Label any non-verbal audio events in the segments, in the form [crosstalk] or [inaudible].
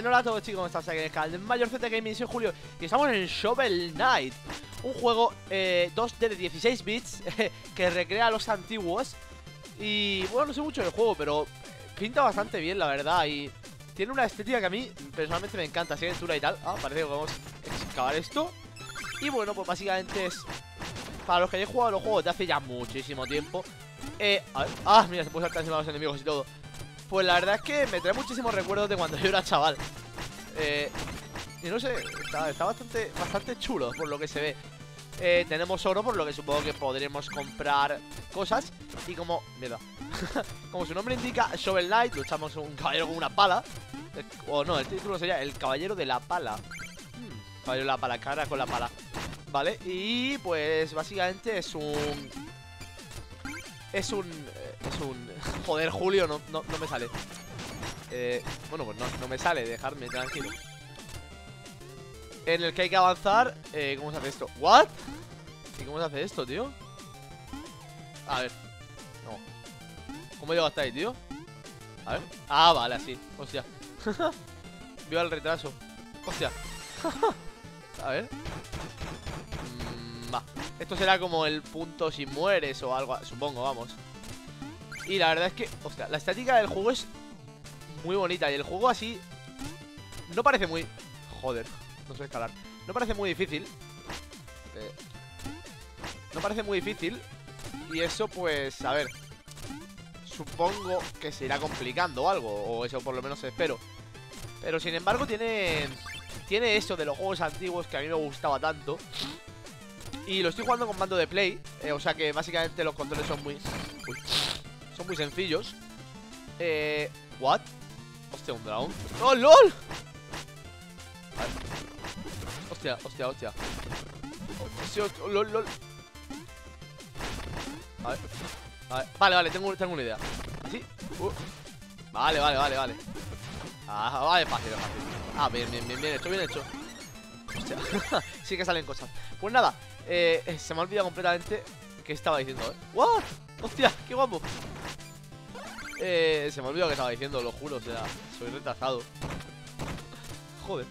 Bueno, hola a todos chicos, ¿cómo estás? Aquí en el canal de Mayor Z Gaming, soy Julio Y estamos en Shovel Knight Un juego eh, 2D de 16 bits [laughs] Que recrea los antiguos Y bueno, no sé mucho del juego Pero pinta bastante bien, la verdad Y tiene una estética que a mí personalmente me encanta Así aventura y tal. Ah, parece que podemos excavar esto. Y bueno, pues básicamente es Para los que hayáis jugado los juegos de hace ya muchísimo tiempo eh, ah, mira, se puede saltar encima de los enemigos y todo pues la verdad es que me trae muchísimos recuerdos de cuando [laughs] yo era chaval. Eh, Y no sé, está, bastante, bastante chulo por lo que se ve. Eh, Tenemos oro por lo que supongo que podremos comprar cosas. Y como, mierda [laughs] Como su nombre indica, Shovel Knight Luchamos un caballero con una pala. Eh, O no, el título sería El caballero de la pala. Hmm, Caballero de la pala, cara con la pala. Vale, y pues básicamente es un es un... Es un... [laughs] Joder, Julio, no, no, me sale. Eh, Bueno, pues no, no me sale, dejarme tranquilo. En el que hay que avanzar eh, ¿Cómo se hace esto? ¿What? ¿Y cómo se hace esto, tío? A ver. No. ¿Cómo llego hasta ahí, tío? A ver. Ah, vale, así. Hostia. [laughs] Viva el retraso. Hostia. [laughs] A ver. Esto será como el punto si mueres o algo, supongo, vamos Y la verdad es que, hostia, la estática del juego es muy bonita. Y el juego así no parece muy... Joder, no sé escalar. No parece muy difícil. Eh, No parece muy difícil. Y eso pues, a ver Supongo que se irá complicando algo O eso por lo menos espero. Pero sin embargo tiene... Tiene eso de los juegos antiguos que a mí me gustaba tanto. Y lo estoy jugando con mando de play eh, O sea que básicamente los controles son muy... son muy sencillos Eh... ¿What? Hostia, un dragón ¡Oh, LOL! Hostia, hostia, hostia Hostia, LOL, LOL A ver. Vale, vale, tengo, tengo una idea ¿Así? Uh. Vale, vale, vale, vale Ah, vale, fácil, fácil Ah, bien, bien, bien, bien hecho, bien hecho Hostia, [laughs] sí que salen cosas Pues nada, eh, se me ha olvidado completamente qué estaba diciendo, ¿eh? ¡What! ¡Hostia! ¡Qué guapo! Eh, se me ha olvidado que estaba diciendo, lo juro, o sea, soy retrasado Joder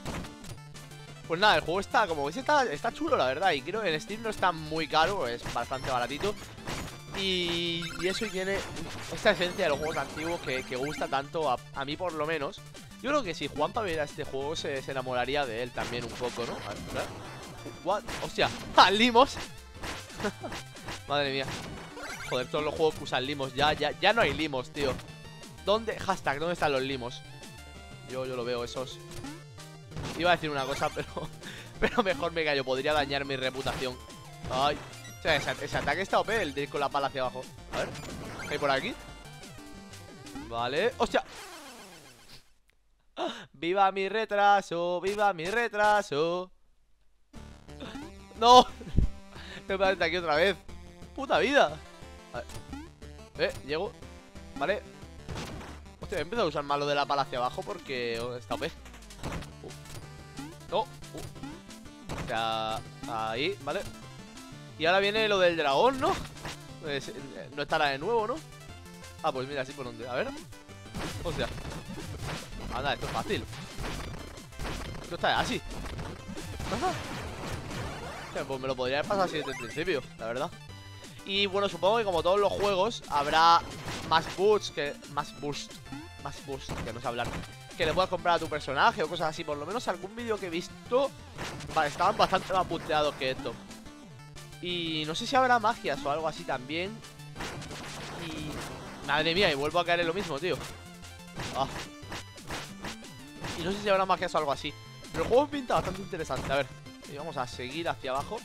Pues nada, el juego está, como veis, está, está chulo, la verdad Y creo que en Steam no está muy caro, es bastante baratito y, eso tiene esta esencia de los juegos antiguos que, gusta tanto, a, mí por lo menos Yo creo que si Juanpa viera este juego se, enamoraría de él también un poco, ¿no? A ver, What? Hostia, [laughs] ¡Ah, limos! [laughs] Madre mía Joder, todos los juegos que usan limos ya, ya, ya no hay limos, tío ¿Dónde? Hashtag, ¿dónde están los limos? Yo, yo lo veo, esos Iba a decir una cosa, [laughs] pero Pero mejor me callo, podría dañar mi reputación Ay O sea, ese, ataque está OP, el de ir con la pala hacia abajo A ver, ¿qué hay por aquí? Vale, ¡hostia! ¡Viva mi retraso! ¡Viva mi retraso! ¡No! [laughs] Me parece aquí otra vez ¡Puta vida! Eh, llego Vale. Hostia, he empezado a usar más lo de la pala hacia abajo porque está OP uh. No. Uh. O sea, ahí, vale. Y ahora viene lo del dragón, ¿no? Pues, eh, no estará de nuevo, ¿no? Ah, pues mira, así por donde, a ver. Hostia. Anda, esto es fácil. Esto está así. Ajá pues me lo podría haber pasado así desde el principio, la verdad Y bueno, supongo que como todos los juegos Habrá más boosts que... Más boost Más boost, que no sé hablar Que le puedas comprar a tu personaje o cosas así. Por lo menos algún vídeo que he visto Estaban bastante más puteados que esto. Y no sé si habrá magias o algo así también. Y... Madre mía, y vuelvo a caer en lo mismo, tío. Ah. Y no sé si habrá magias o algo así. Pero el juego pinta bastante interesante, a ver y vamos a seguir hacia abajo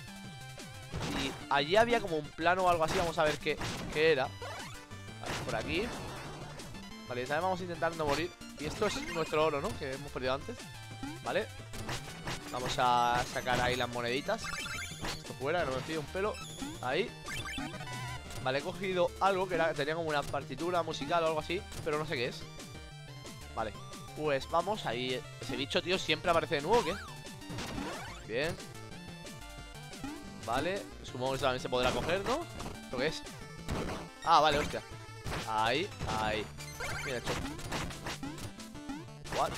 allí había como un plano o algo así Vamos a ver qué, qué era. Por aquí. Vale, también vamos a intentar no morir. Y esto es nuestro oro, ¿no? Que hemos perdido antes. Vale. Vamos a sacar ahí las moneditas. Esto fuera, no me pido un pelo. Ahí. Vale, he cogido algo que era, tenía como una partitura musical o algo así Pero no sé qué es. Vale, pues vamos ahí. Ese bicho, tío, siempre aparece de nuevo, ¿qué? Bien Vale, supongo que también se podrá coger, ¿no? ¿Esto qué es? Ah, vale, hostia Ahí, ahí Bien hecho What?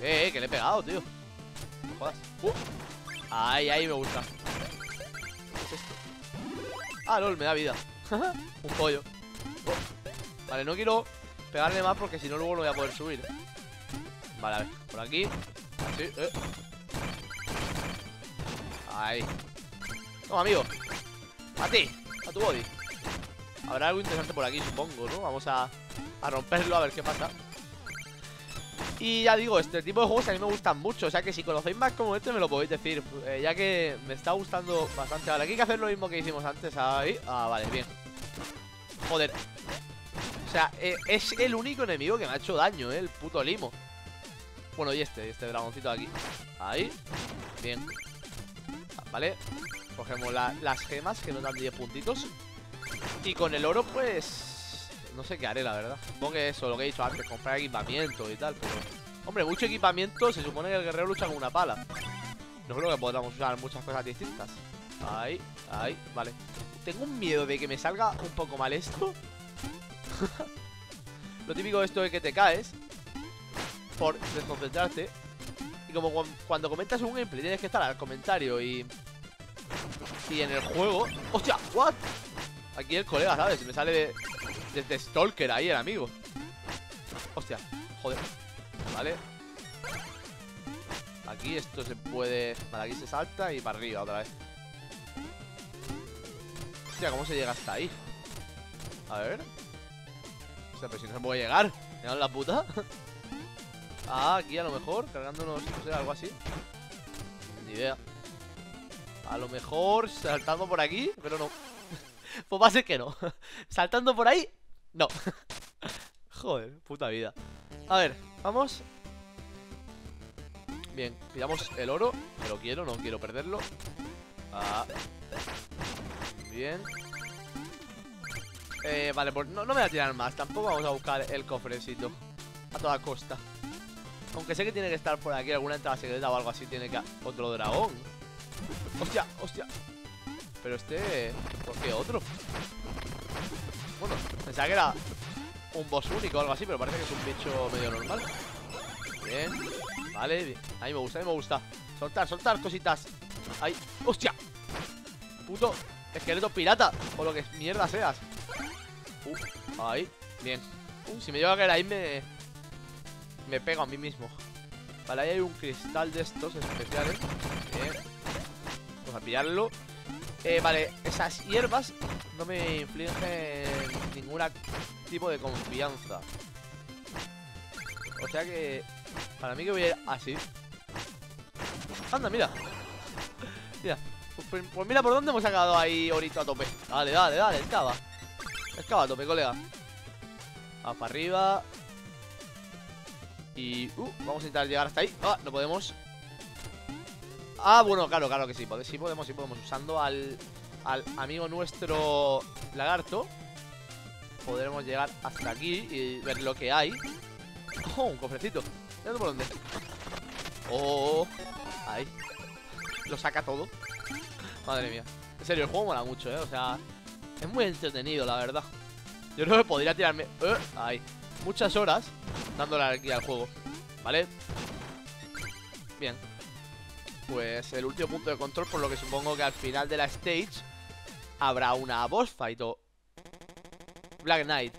Eh, eh, que le he pegado, tío No jodas uh. Ahí, ahí me gusta ¿Qué es esto? Ah, lol, me da vida [laughs] Un pollo oh. Vale, no quiero pegarle más porque si no luego no voy a poder subir Vale, a ver, por aquí Así, eh Ahí Toma, amigo. A ti, a tu body. Habrá algo interesante por aquí, supongo, ¿no? Vamos a, a romperlo, a ver qué pasa. Y ya digo, este tipo de juegos a mí me gustan mucho. O sea que si conocéis más como este me lo podéis decir. Eh, Ya que me está gustando bastante. Vale, aquí hay que hacer lo mismo que hicimos antes Ahí, ah, vale, bien. Joder. O sea, eh, es el único enemigo que me ha hecho daño, eh, el puto limo. Bueno, y este, este dragoncito de aquí. Ahí, bien. Vale, cogemos las gemas que nos dan 10 puntitos Y con el oro pues no sé qué haré, la verdad. Supongo que eso, lo que he dicho antes, comprar equipamiento y tal, pero... Hombre, mucho equipamiento, se supone que el guerrero lucha con una pala. No creo que podamos usar muchas cosas distintas. Ahí, ahí, vale. Tengo un miedo de que me salga un poco mal esto. [laughs] lo típico de esto es que te caes por desconcentrarte. Y como cuando comentas un gameplay tienes que estar al comentario y... Y en el juego... ¡Hostia! ¿What? Aquí el colega, ¿sabes? Me sale de, desde Stalker ahí el amigo Hostia, joder Vale Aquí esto se puede... Vale, aquí se salta y para arriba otra vez Hostia, ¿cómo se llega hasta ahí? A ver Hostia, pero si no se puede llegar ¿Me la puta? [laughs] ah, aquí a lo mejor Cargándonos, no sé, algo así Ni idea A lo mejor saltando por aquí Pero no Pues va a ser que no Saltando por ahí no. Joder, puta vida. A ver, vamos. Bien, pillamos el oro. Que lo quiero, no quiero perderlo. Ah. Bien. Eh, vale, pues no, no me voy a tirar más. Tampoco vamos a buscar el cofrecito. A toda costa. Aunque sé que tiene que estar por aquí alguna entrada secreta o algo así. Tiene que... Otro dragón. Hostia, hostia. Pero este... ¿Por qué otro? Bueno, pensaba que era un boss único o algo así, pero parece que es un bicho medio normal. Bien, vale. A mí me gusta, a mí me gusta. Soltar, soltar cositas. ¡Ay! ¡Hostia! Puto esqueleto pirata, o lo que mierda seas. Uh, ahí, bien. Uh, si me lleva a caer ahí me... Me pego a mí mismo. Vale, ahí hay un cristal de estos especiales. Bien. Pillarlo. Eh, vale, esas hierbas no me infligen ningún tipo de confianza. O sea que... Para mí que voy a ir así. Anda, mira. [laughs] Mira. Pues, pues, mira por dónde hemos sacado ahí ahorita a tope. Dale, dale, dale, escava. Escava a tope, colega. Vamos para arriba. Y... Uh, vamos a intentar llegar hasta ahí. Ah, no podemos. Ah, bueno, claro, claro que sí. Sí podemos, sí podemos. Usando al, al amigo nuestro lagarto. Podremos llegar hasta aquí y ver lo que hay. Oh, un cofrecito. por dónde. Oh, ahí. Lo saca todo. Madre mía. En serio, el juego mola mucho, ¿eh? O sea, es muy entretenido, la verdad. Yo creo que podría tirarme... Eh, ahí. Muchas horas dándole aquí al juego. ¿Vale? Bien pues el último punto de control, por lo que supongo que al final de la stage habrá una boss fight o Black Knight.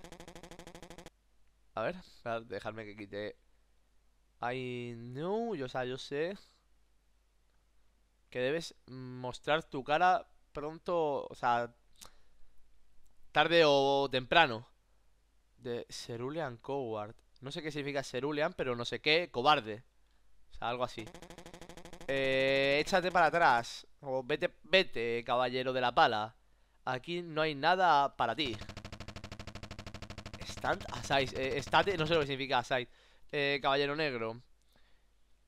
A ver, dejarme que quite. I know, yo, o sea, yo sé que debes mostrar tu cara pronto, o sea, tarde o temprano. De Cerulean Coward. No sé qué significa Cerulean, pero no sé qué, cobarde. O sea, algo así. Eh, échate para atrás. O vete, vete, caballero de la pala. Aquí no hay nada para ti. Stand aside. Eh, estate, no sé lo que significa aside. Eh, caballero negro.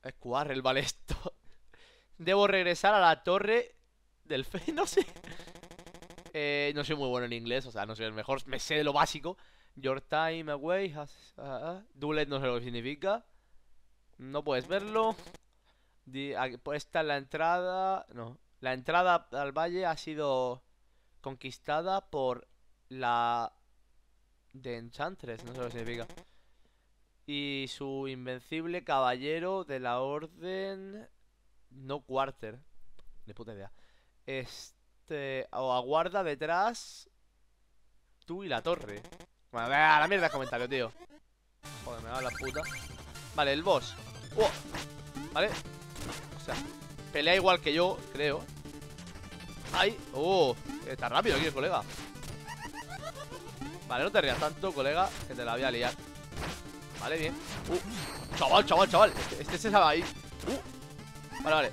Squarrel, vale esto. [laughs] Debo regresar a la torre del fe, [laughs] no sé. Eh, no soy muy bueno en inglés, o sea, no soy el mejor. Me sé de lo básico. Your time away has... Uh, no sé lo que significa. No puedes verlo. Pues esta la entrada. No. La entrada al valle ha sido conquistada por la. De Enchantress, no sé lo que significa. Y su invencible caballero de la orden... No quarter. Ni puta idea. Este... O aguarda detrás... Tú y la torre. Bueno, a la mierda el comentario, tío. Joder, me da la puta. Vale, el boss. Vale. Sea, pelea igual que yo, creo. ¡Ay! ¡Oh! Está rápido aquí el colega. Vale, no te rías tanto, colega, que te la voy a liar. Vale, bien. ¡Uh! Chaval, chaval, chaval. Este, este se sabe ahí. ¡Uh! Vale, vale.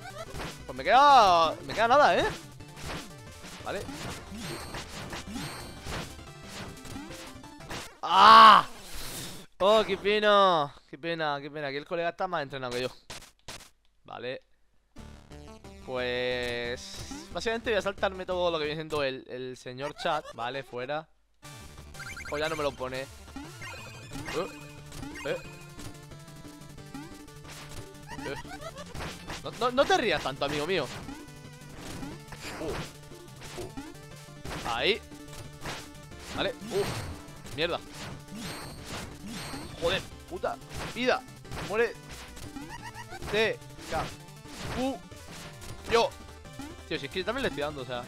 Pues me queda. Me queda nada, ¿eh? Vale. ¡Ah! ¡Oh, qué pena! ¡Qué pena, qué pena! Aquí el colega está más entrenado que yo. Vale. Pues... Básicamente voy a saltarme todo lo que viene siendo el, el señor chat. Vale, fuera. O ya no me lo pone. Uh, eh. Eh. No, te rías tanto, amigo mío. Uh, uh. Ahí. Vale. Uh. Mierda. Joder, puta vida. Muere. T. K. U. Yo. Tío, si es que también le estoy dando, o sea.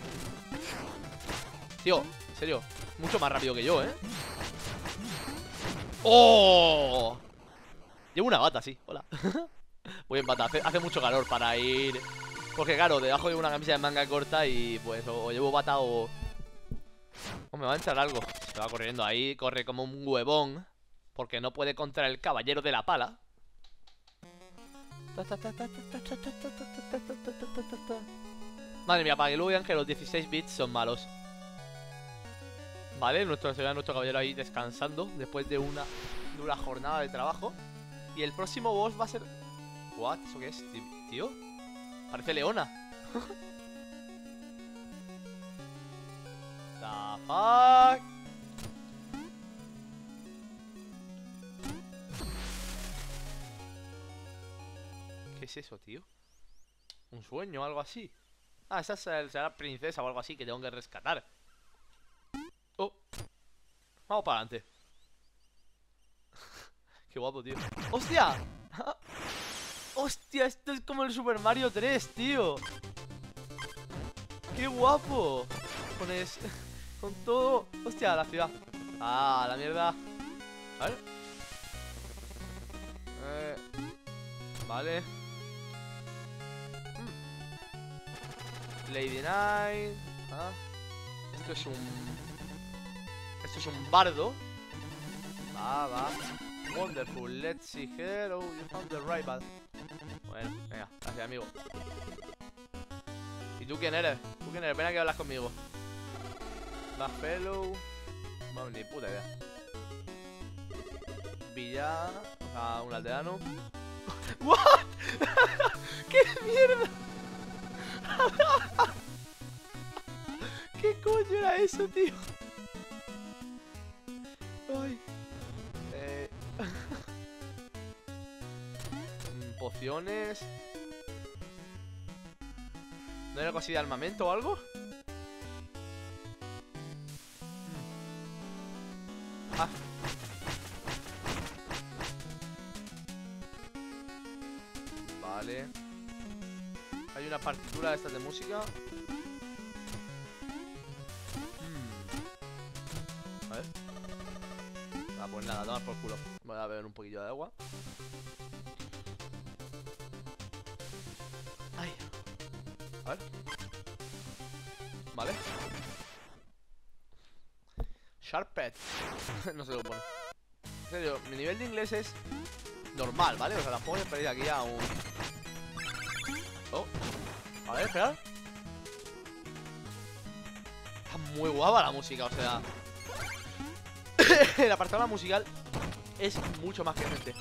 Tío, en serio. Mucho más rápido que yo, ¿eh? ¡Oh! Llevo una bata, sí. Hola. [laughs] Voy en bata. Hace, mucho calor para ir... Porque claro, debajo llevo una camisa de manga corta y pues o, llevo bata o... O me va a entrar algo. Se va corriendo ahí, corre como un huevón. Porque no puede contra el caballero de la pala. Madre mía, para que luego que los 16 bits son malos. Vale, nuestro, nuestro caballero ahí descansando después de una dura jornada de trabajo. Y el próximo boss va a ser... ¿What? ¿Eso qué es, tío? Parece leona. [laughs] The ¿Qué es eso, tío? ¿Un sueño o algo así? Ah, esa será princesa o algo así que tengo que rescatar Oh Vamos para adelante [laughs] Qué guapo, tío ¡Hostia! [laughs] ¡Hostia! Esto es como el Super Mario 3, tío ¡Qué guapo! Con, es... [laughs] Con todo... ¡Hostia! La ciudad Ah, la mierda A eh... Vale Lady Knight. Ah. Esto es un... Esto es un bardo. Va, va. Wonderful. Let's see here. Oh, you found the right bad. Bueno, venga. Gracias, amigo. ¿Y tú quién eres? ¿Tú quién eres? Ven aquí a hablar conmigo. La fellow. Vamos, ni puta idea. Villana. O un aldeano. [laughs] ¿What? [laughs] ¿Qué mierda? [laughs] ¿Qué coño era eso, tío? Ay. Eh. [laughs] Pociones. ¿No era algo así de armamento o algo? Estas de música. A ver. Pues nada, tomar por culo. Voy a beber un poquillo de agua. Ay. A ver. Vale. Sharpet. [laughs] no se lo pone. En serio, mi nivel de inglés es normal, ¿vale? O sea, tampoco perdido aquí a un... A ver, espera. Está muy guapa la música, o sea... [laughs] el apartado musical es mucho más que gente.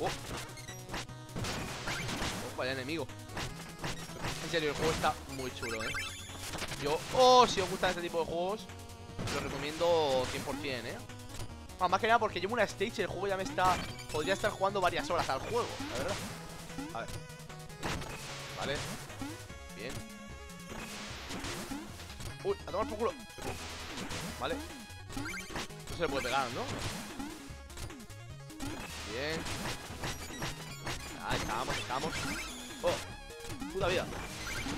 Oh. oh. vaya enemigo. En serio, el juego está muy chulo, ¿eh? Yo, oh, si os gustan este tipo de juegos, lo recomiendo 100%, ¿eh? más que nada porque llevo una stage y el juego ya me está... Podría estar jugando varias horas al juego, la verdad. A ver. Vale. Bien. Uy, a tomar por culo. Vale se le puede pegar, ¿no? Bien. Ahí estamos, estamos. Oh, puta vida.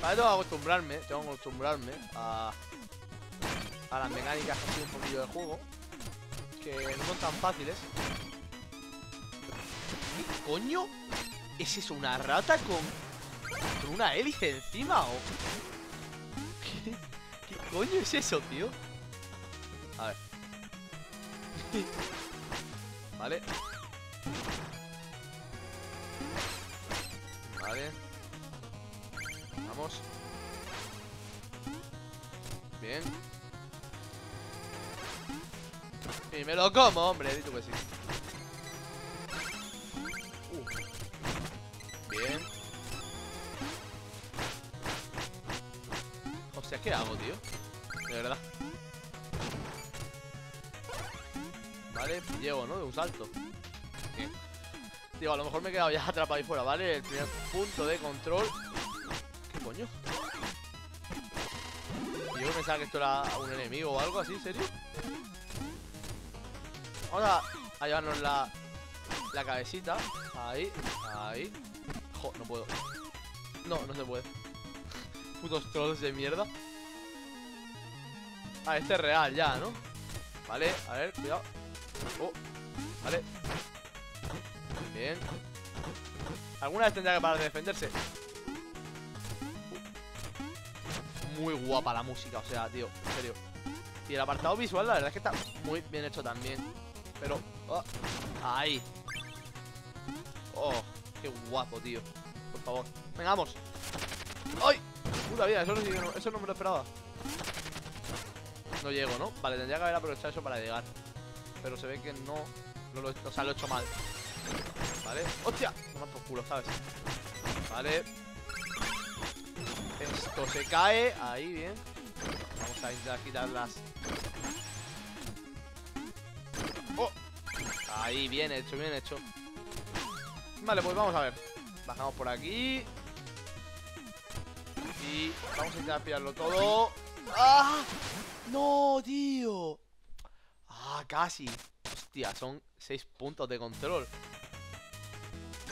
Vale, tengo que acostumbrarme, tengo que acostumbrarme a, a las mecánicas así un poquillo del juego. Que no son tan fáciles. ¿Qué coño? ¿Es eso una rata con, con una hélice encima o...? ¿Qué, ¿Qué coño es eso, tío? A ver. [laughs] vale. Vale. Vamos. Bien. Y me lo como, hombre, dicho que sí. Vale, llego, ¿no? De un salto. Digo, a lo mejor me he quedado ya [laughs] atrapado ahí fuera, ¿vale? El primer punto de control. ¿Qué coño? Yo pensaba que esto era un enemigo o algo así, ¿en serio? Vamos a, a llevarnos la, la cabecita. Ahí, ahí. Jo, no puedo. No, no se puede. [laughs] Putos trolls de mierda. Ah, este es real ya, ¿no? Vale, a ver, cuidado. Oh, vale. Bien. Alguna vez tendrá que parar de defenderse. Muy guapa la música, o sea, tío, en serio. Y el apartado visual, la verdad es que está muy bien hecho también. Pero, oh, ahí. Oh, qué guapo, tío. Por favor, venga, vamos. ¡Ay! Puta vida, eso no me lo esperaba. No llego, ¿no? Vale, tendría que haber aprovechado eso para llegar. Pero se ve que no, lo, o sea, lo he hecho mal. Vale, ¡hostia! No por culo, ¿sabes? Vale Esto se cae Ahí, bien Vamos a intentar quitar las ¡Oh! Ahí, bien hecho, bien hecho Vale, pues vamos a ver Bajamos por aquí Y vamos a intentar pillarlo todo ¡Ah! ¡No, tío! ¡Ah, casi! Hostia, son 6 puntos de control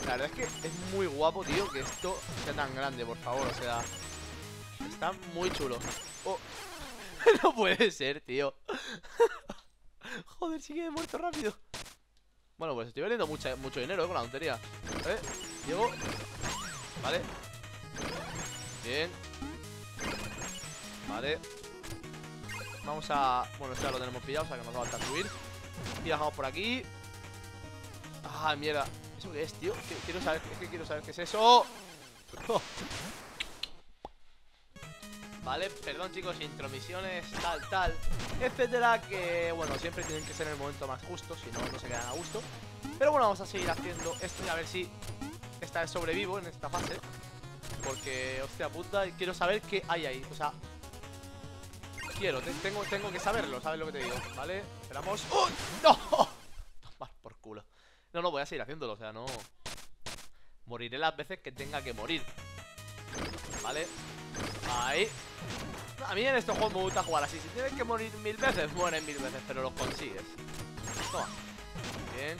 la verdad es que es muy guapo, tío, que esto sea tan grande, por favor, o sea... Está muy chulo. Oh. [laughs] no puede ser, tío. [laughs] Joder, sigue muerto rápido. Bueno, pues estoy vendiendo mucho dinero, eh, con la tontería. ¿Eh? Llego. Vale. Bien. Vale. Vamos a... Bueno, ya lo tenemos pillado, o sea que nos va a falta subir. Y bajamos por aquí. Ah, mierda. ¿Eso qué es, tío? Quiero saber, es que quiero saber qué es eso. Vale, perdón chicos, intromisiones, tal, tal Etcétera, que bueno, siempre tienen que ser en el momento más justo Si no, no se quedan a gusto Pero bueno, vamos a seguir haciendo esto y a ver si Esta vez sobrevivo en esta fase Porque, hostia puta, quiero saber qué hay ahí O sea, quiero, tengo, tengo que saberlo, ¿sabes lo que te digo? Vale, esperamos. ¡Oh! ¡No! [laughs] Tomar por culo. No, no, voy a seguir haciéndolo, o sea, no... Moriré las veces que tenga que morir. Vale Ahí. A mí en estos juegos me gusta jugar así. Si tienes que morir mil veces, mueren mil veces Pero lo consigues. Toma. Bien.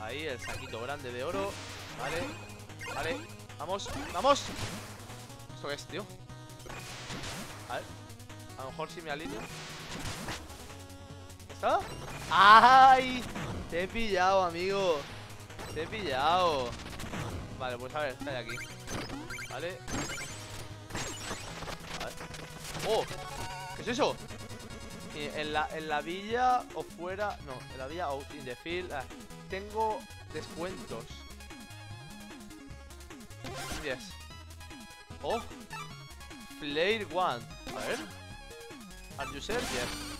Ahí, el saquito grande de oro. Vale. Vale. Vamos, vamos. ¿Esto es, tío? A ver. A lo mejor si me alineo. ¿Está? ¡Ay! Te he pillado, amigo. Te he pillado. Vale, pues a ver, está aquí. Vale. Vale ¡Oh! ¿Qué es eso? En la, en la villa o fuera No, en la villa o in the field ah, Tengo descuentos. Yes. Oh. Flare one A ver. You sure? Yes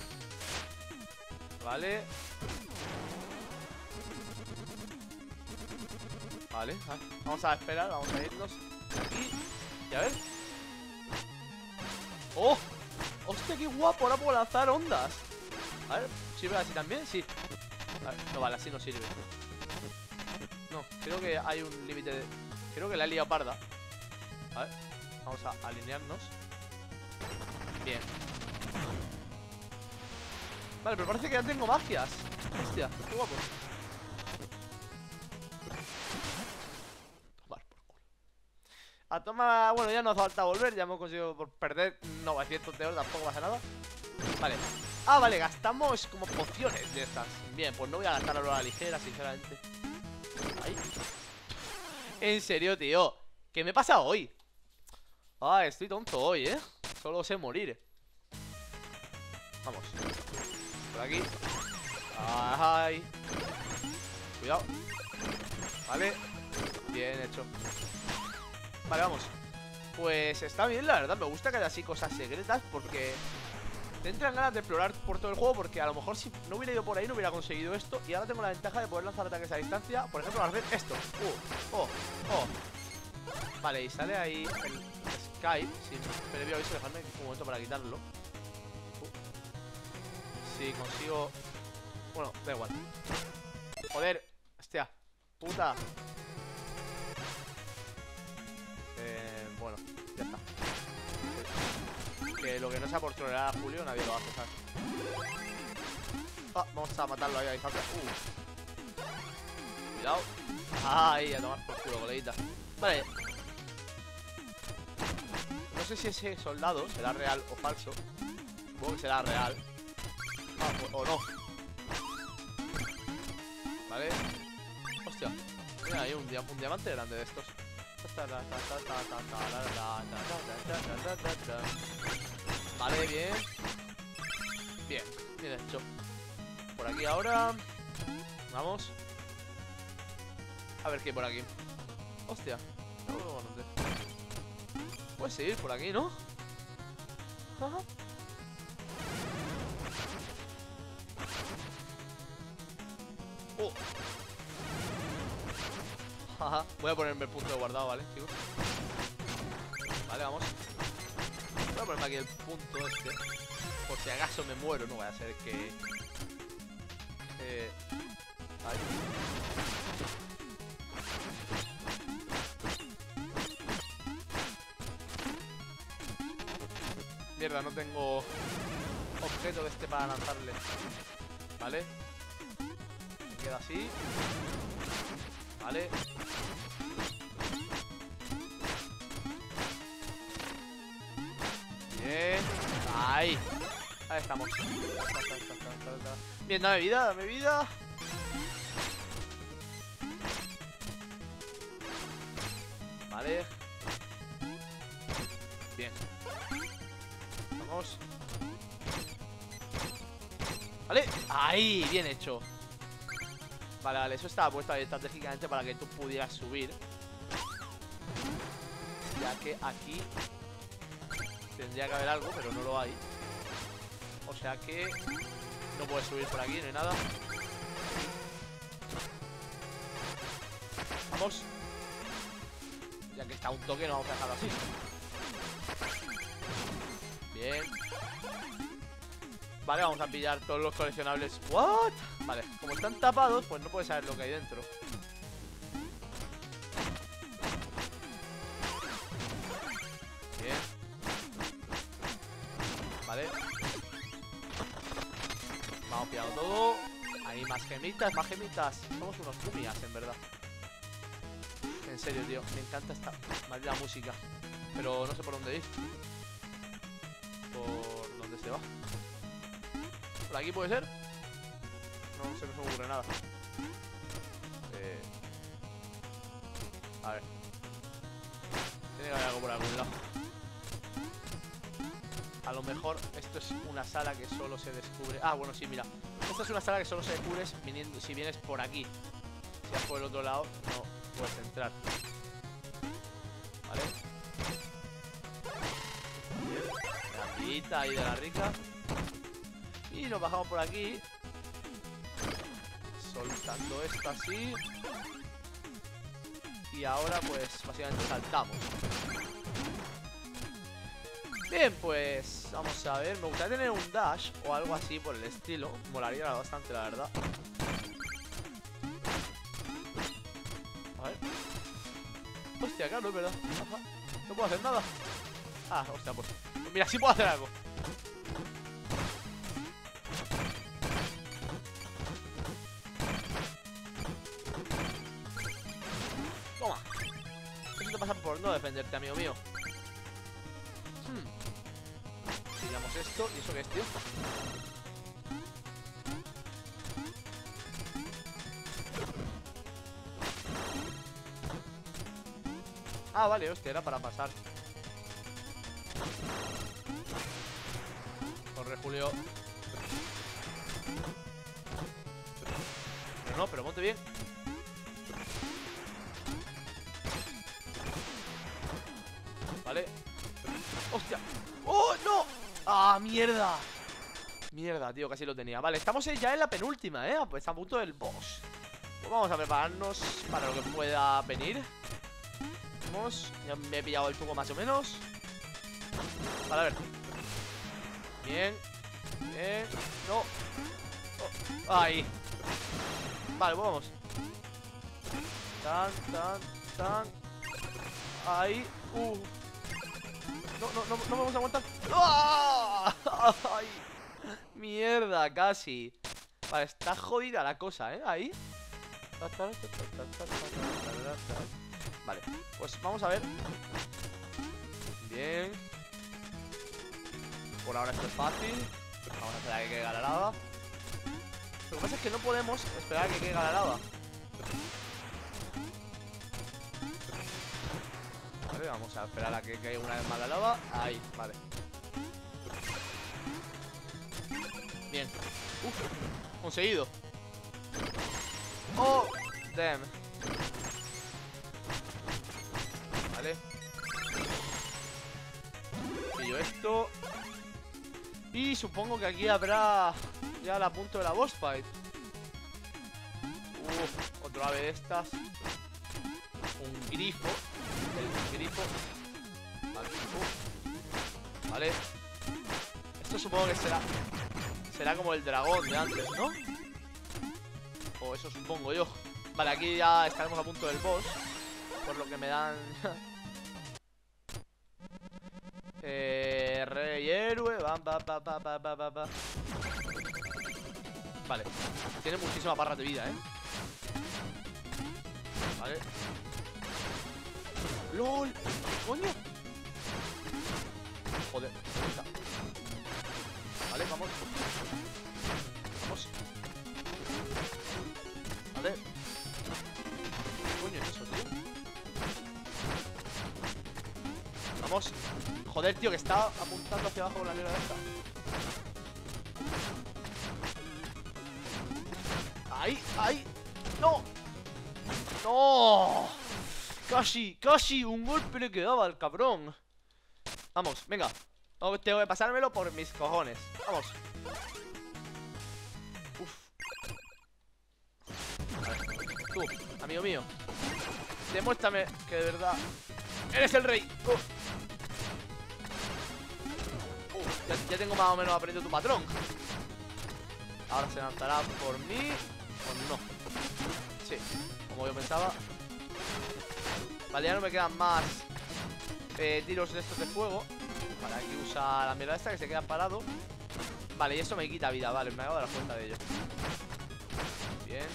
Vale. Vale, vamos a esperar, vamos a irnos aquí. Y a ver. ¡Oh! ¡Hostia, qué guapo! Ahora puedo lanzar ondas. A ver, ¿sirve así también? Sí. No, vale, así no sirve. No, creo que hay un límite de... Creo que la he liado parda. A ver, vamos a alinearnos Bien. Vale, pero parece que ya tengo magias. Hostia, qué guapo. Tomar por culo. A toma... Bueno, ya no hace falta volver Ya hemos conseguido por perder 900 de oro Tampoco pasa nada. Vale. Ah, vale, gastamos como pociones de estas. Bien, pues no voy a gastar a la ligera, sinceramente. Ahí En serio, tío ¿Qué me pasa hoy? Ah, estoy tonto hoy, eh Solo sé morir. Vamos. Por aquí. Ay. Cuidado. Vale. Bien hecho. Vale, vamos. Pues está bien, la verdad. Me gusta que haya así cosas secretas Porque te entran ganas de explorar por todo el juego Porque a lo mejor si no hubiera ido por ahí No hubiera conseguido esto Y ahora tengo la ventaja de poder lanzar ataques a distancia. Por ejemplo, hacer esto. Uh, Oh, oh. Vale, y sale ahí el Skype Sin previo aviso, dejadme un momento para quitarlo. Uh. Si consigo. Bueno, da igual. Joder, hostia Puta. Eh, bueno, ya está. Que lo que no sea por trolear a Julio Nadie lo hace, ¿sabes? Ah, vamos a matarlo ahí a distancia. Uh. Cuidado. Ahí, a tomar por culo, coleguita. Vale sé si ese soldado será real o falso. Supongo que será real. Ah, o no. Vale. Hostia. Mira ahí un, diamante grande de estos. Vale, bien. Bien, bien hecho. Por aquí ahora. Vamos. A ver qué hay por aquí. Hostia Puedes seguir por aquí, ¿no? Ajá. Oh. Voy a ponerme el punto de guardado, ¿vale, chicos? Vale, vamos. Voy a ponerme aquí el punto este. Por si acaso me muero No voy a ser que... Eh... Ahí No tengo objeto de este para lanzarle. Vale queda así. Vale Bien. Ahí. Ahí estamos. Bien, dame vida, dame vida. Vale Vale, ahí, bien hecho. Vale, vale, eso estaba puesto ahí estratégicamente para que tú pudieras subir. Ya que aquí Tendría que haber algo, pero no lo hay. O sea que No puedes subir por aquí, no hay nada. Vamos. Ya que está un toque, no vamos a dejarlo así Vale, vamos a pillar todos los coleccionables. ¿What? Vale, como están tapados, pues no puedes saber lo que hay dentro. Bien. Vale. Vamos pillando todo. Hay más gemitas, más gemitas. Somos unos cumias, en verdad. En serio, tío Me encanta esta maldita música. Pero no sé por dónde ir ¿Por aquí puede ser? No se me ocurre nada. Eh... A ver. Tiene que haber algo por algún lado. A lo mejor esto es una sala que solo se descubre. Ah, bueno, sí, mira. Esta es una sala que solo se descubre si vienes por aquí. Si vas por el otro lado No puedes entrar Ahí de la rica. Y nos bajamos por aquí. Soltando esto así Y ahora pues básicamente saltamos. Bien, pues vamos a ver. Me gustaría tener un dash o algo así por el estilo. Molaría bastante, la verdad. A ver. Hostia, claro, es verdad. No puedo hacer nada Ah, hostia, pues Mira, sí puedo hacer algo vamos a por no defenderte, amigo mío. Hmm. Pillamos esto. ¿Y eso qué es, tío? Ah, vale, hostia, era para pasar. Corre, Julio. Pero no, pero monte bien. Vale. ¡Hostia! ¡Oh, no! ¡Ah, mierda! Mierda, tío, casi lo tenía Vale, estamos ya en la penúltima, ¿eh? Pues a punto del boss pues Vamos a prepararnos para lo que pueda venir Vamos Ya me he pillado el truco más o menos Vale, a ver Bien Bien No oh. Ahí Vale, pues vamos Tan, tan, tan Ahí Uh no, no, no, no vamos a aguantar ¡Ah! ¡Ay! Mierda, casi Vale, está jodida la cosa, ¿eh? Ahí Vale, pues vamos a ver Bien Por ahora esto es fácil. Vamos a esperar a que caiga la lava Lo que pasa es que no podemos esperar a que caiga la lava vamos a esperar a que caiga una vez más la lava Ahí, vale. Bien. Uf, conseguido. Oh, damn. Vale. Pillo esto Supongo que aquí habrá Ya la punto de la boss fight. Uf, otra vez de estas. Un grifo grifo. Vale, Vale. Esto supongo que será Será como el dragón de antes, ¿no? O eso supongo yo. Vale, aquí ya estaremos a punto del boss Por lo que me dan. [laughs] Eh, rey héroe va, va, va, va, va, va. Vale Tiene muchísima barra de vida, ¿eh? Vale ¡Lol! ¡Coño! Joder, Vale, Vamos Joder, tío, que está apuntando hacia abajo con la mierda esta ¡Ahí! ¡Ahí! ¡No! ¡No! Casi, casi un golpe le quedaba al cabrón Vamos, venga Tengo que pasármelo por mis cojones Vamos Uf Tú, amigo mío Demuéstrame que de verdad Eres el rey ya, tengo más o menos aprendido tu patrón. Ahora se lanzará por mí O no. Sí, como yo pensaba. Vale, ya no me quedan más eh, tiros de estos de fuego. Vale, aquí usa la mierda esta que se queda parado. Vale, y eso me quita vida, vale, me acabo de dar cuenta de ello. Bien.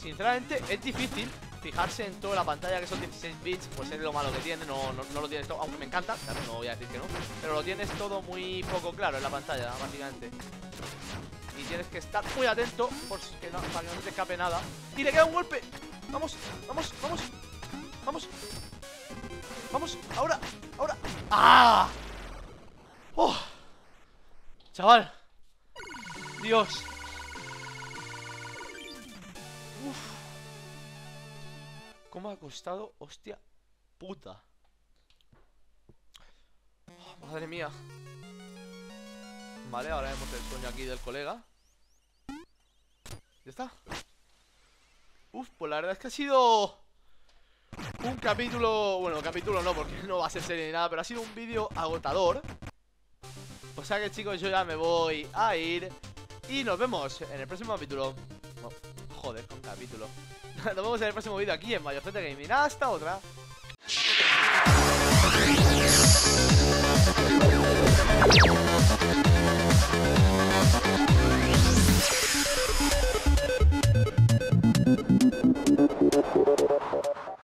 Sinceramente, es difícil fijarse en toda la pantalla que son 16 bits Pues es lo malo que tiene, no, no, lo tienes todo Aunque me encanta, claro, no voy a decir que no Pero lo tienes todo muy poco claro en la pantalla, básicamente. Y tienes que estar muy atento por que para que no te escape nada. Y le queda un golpe Vamos, vamos, vamos Vamos Vamos, ahora, ahora ¡Ah! ¡Oh! Chaval. Dios ¿Cómo ha costado? Hostia Puta. Oh, Madre mía. Vale, ahora vemos el sueño aquí del colega. ¿Ya está? Uf, pues la verdad es que ha sido un capítulo... Bueno, capítulo no, porque no va a ser serie ni nada Pero ha sido un vídeo agotador. O sea que chicos, yo ya me voy a ir Y nos vemos en el próximo capítulo. Joder, con capítulo [laughs] Nos vemos en el próximo vídeo aquí en Mayofete Gaming. Hasta otra.